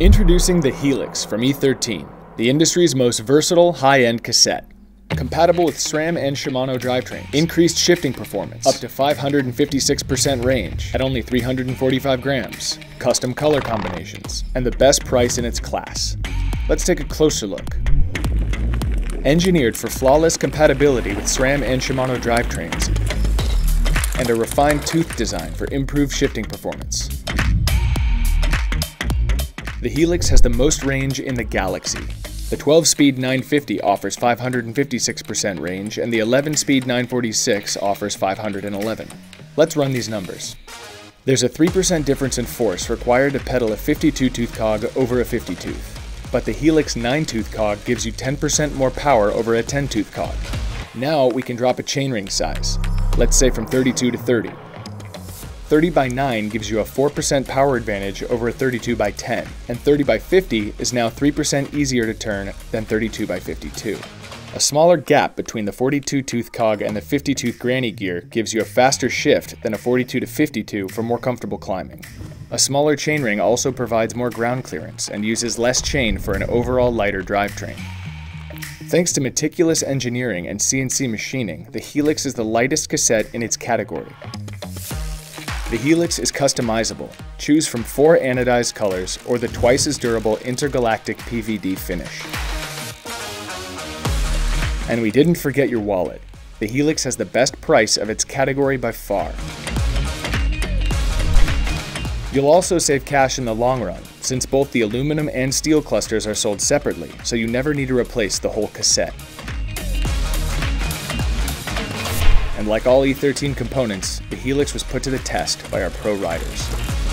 Introducing the Helix from E13, the industry's most versatile high-end cassette. Compatible with SRAM and Shimano drivetrains. Increased shifting performance, up to 556% range at only 345 grams. Custom color combinations, and the best price in its class. Let's take a closer look. Engineered for flawless compatibility with SRAM and Shimano drivetrains, and a refined tooth design for improved shifting performance. The Helix has the most range in the galaxy. The 12-speed 950 offers 556% range, and the 11-speed 946 offers 511. Let's run these numbers. There's a 3% difference in force required to pedal a 52-tooth cog over a 50-tooth, but the Helix 9-tooth cog gives you 10% more power over a 10-tooth cog. Now we can drop a chainring size, let's say from 32 to 30. 30 by 9 gives you a 4% power advantage over a 32 by 10, and 30 by 50 is now 3% easier to turn than 32 by 52. A smaller gap between the 42 tooth cog and the 50 tooth granny gear gives you a faster shift than a 42 to 52 for more comfortable climbing. A smaller chainring also provides more ground clearance and uses less chain for an overall lighter drivetrain. Thanks to meticulous engineering and CNC machining, the Helix is the lightest cassette in its category. The Helix is customizable. Choose from four anodized colors or the twice as durable intergalactic PVD finish. And we didn't forget your wallet. The Helix has the best price of its category by far. You'll also save cash in the long run, since both the aluminum and steel clusters are sold separately, so you never need to replace the whole cassette. And like all E13 components, the Helix was put to the test by our pro riders.